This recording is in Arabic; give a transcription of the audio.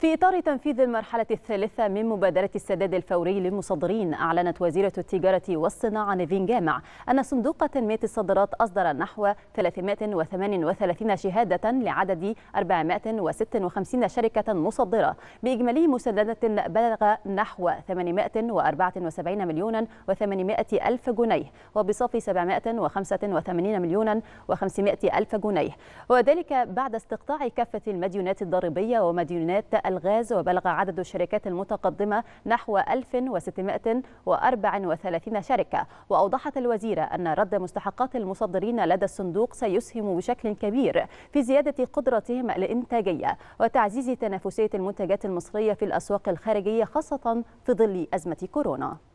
في إطار تنفيذ المرحلة الثالثة من مبادرة السداد الفوري للمصدرين أعلنت وزيرة التجارة والصناعة نيفين جامع أن صندوق تنمية الصادرات أصدر نحو 338 شهادة لعدد 456 شركة مصدرة بإجمالي مسددة بلغ نحو 874 مليون و800 ألف جنيه وبصافي 785 مليون و500 ألف جنيه. وذلك بعد استقطاع كافة المديونات الضريبية ومديونات الغاز وبلغ عدد الشركات المتقدمة نحو 1634 شركة. وأوضحت الوزيرة أن رد مستحقات المصدرين لدى الصندوق سيسهم بشكل كبير في زيادة قدرتهم الإنتاجية وتعزيز تنافسية المنتجات المصرية في الأسواق الخارجية خاصة في ظل أزمة كورونا.